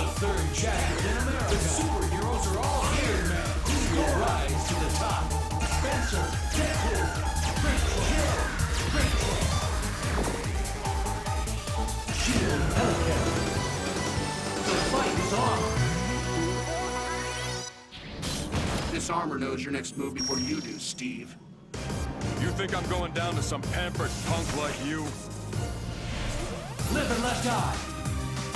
The third chapter in America. The superheroes are all here, man. Who's gonna rise to the top? Spencer, Deadpool, Grateful Hero, Grateful. Shield, Hellcat. The fight is on. This armor knows your next move before you do, Steve. You think I'm going down to some pampered punk like you? Live and let die.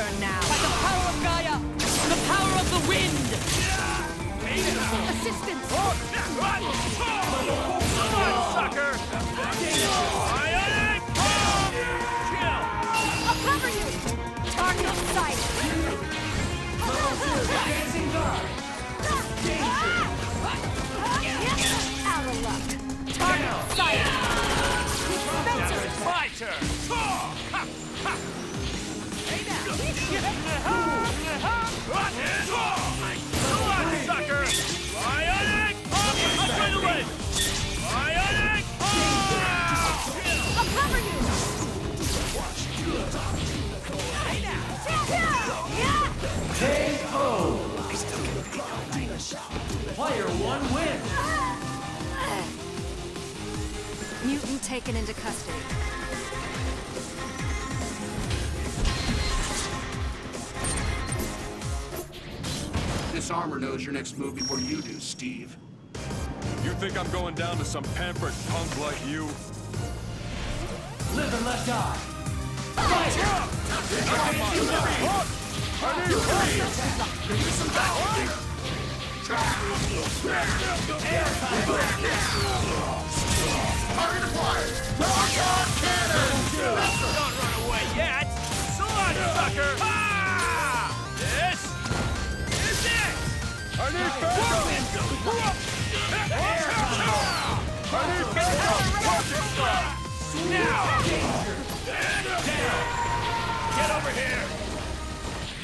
turn now. By the power of Gaia, the power of the wind. Assistance! Sucker! Ionic! Chill! I'll cover you! Target of sight! Dancing guard! Out of luck! Target of sight! Spencer! My turn! Ha! Ha! Player one wins! Mutant taken into custody. This armor knows your next move before you do, Steve. You think I'm going down to some pampered punk like you? Live and let die! Fight! Don't run away yet! So long, sucker! Get over here!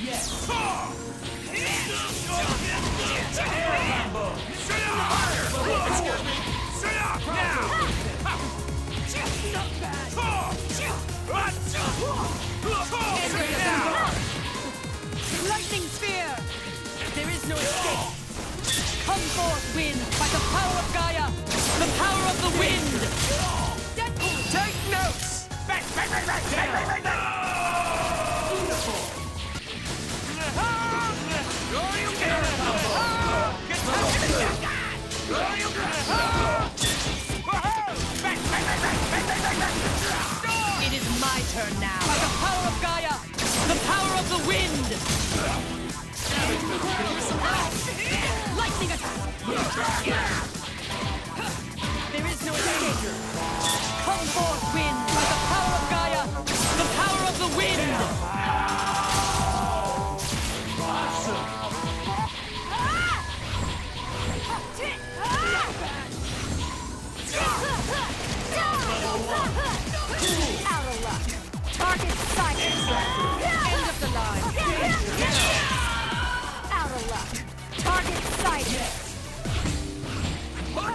Yes! Wind! Deadpool! Take notes! Back, back, back, back, back, back, back, back! It is my turn now! By the power of Gaia! The power of the wind! Lightning attack! No escape! Come forth, wind! By the power of Gaia! The power of the wind! Out of luck! Target sight! End of the line! Out of luck! Target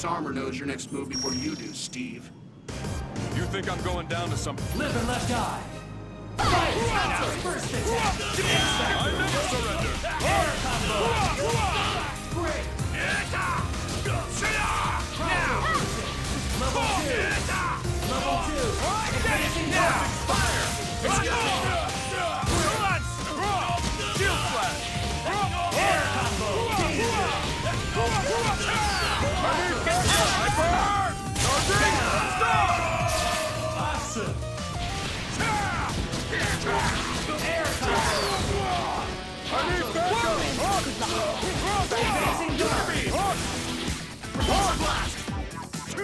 This armor knows your next move before you do, Steve. You think I'm going down to some... Live and let die! Fight! Spencer, first attack! I never surrender!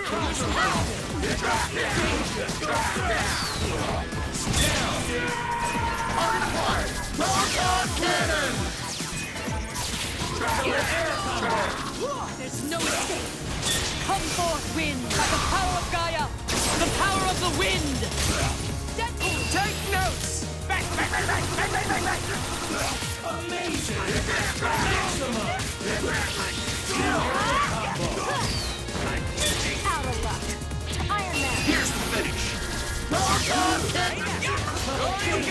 There's no escape. Come forth, wind, by the it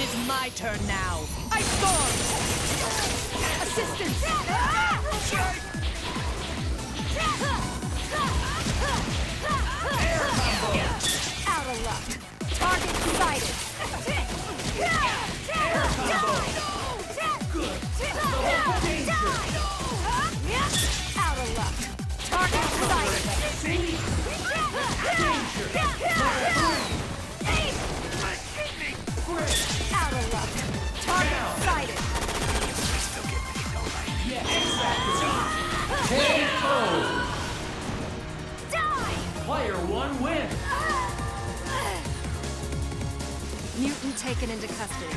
is my turn now. Ice Storm! Assistance. Out of luck. Target sighted. Mutant taken into custody.